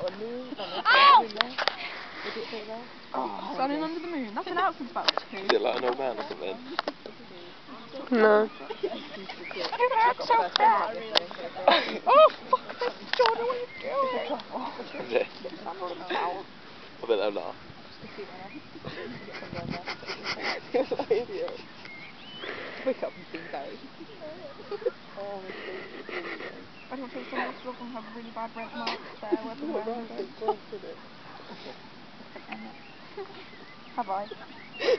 Ow! Oh, Sunning under the moon. Nothing else since about two. Is it like an old man or something? No. It hurts so bad. oh, fuck this, Jordan, what are you doing? Is it? I'm on a foul. I bet they'll laugh. idiot. Wake up and see those. I so much love and have really bad red marks there where the wearing. Have I? I.